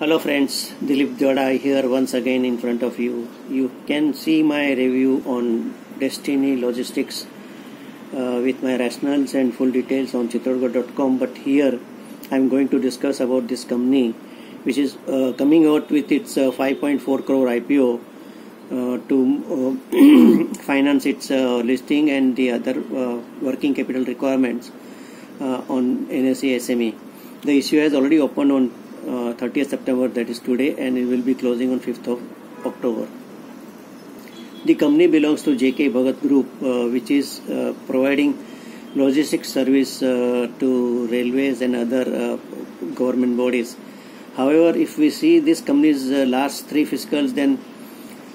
Hello friends, Dilip Davda here once again in front of you. You can see my review on Destiny Logistics uh, with my rationals and full details on chittorgarh.com but here I am going to discuss about this company which is uh, coming out with its uh, 5.4 crore IPO uh, to uh, finance its uh, listing and the other working capital requirements on NSE SME. The issue has already opened on Uh, 30th September, that is today, and it will be closing on 5th of October. The company belongs to JK Bhagat Group, uh, which is uh, providing logistics service uh, to railways and other uh, government bodies. However, if we see this company's uh, last three fiscals, then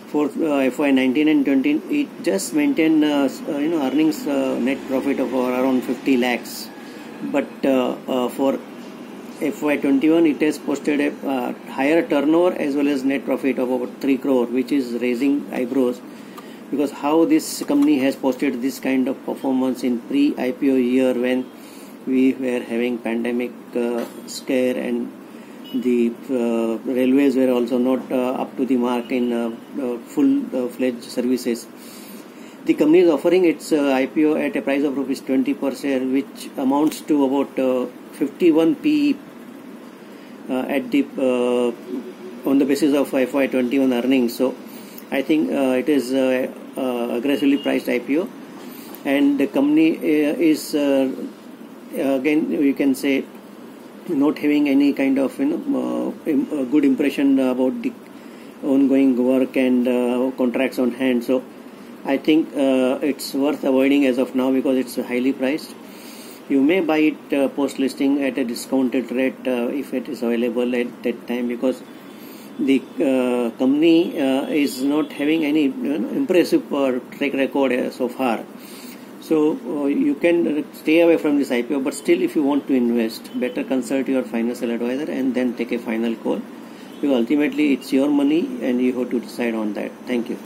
for FY 19 and 20, it just maintained you know earnings net profit of around 50 lakhs. But for FY21 it has posted a uh, higher turnover as well as net profit of about 3 crore which is raising eyebrows. Because how this company has posted this kind of performance in pre IPO year when we were having pandemic uh, scare and the uh, railways were also not uh, up to the mark in uh, uh, full fledged services the company is offering its IPO at a price of rupees 20 per share which amounts to about 51 p uh, at the uh, on the basis of FY21 earnings. So I think uh, it is aggressively priced IPO, and the company is again you can say not having any kind of you know uh, good impression about the ongoing work and uh, contracts on hand so i think uh, it's worth avoiding as of now because it's highly priced. You may buy it uh, post listing at a discounted rate uh, if it is available at that time because the uh, company uh, is not having any you know, impressive uh, track record so far. So you can stay away from this IPO but still if you want to invest better consult your financial advisor and then take a final call. Because ultimately it's your money and you have to decide on that. Thank you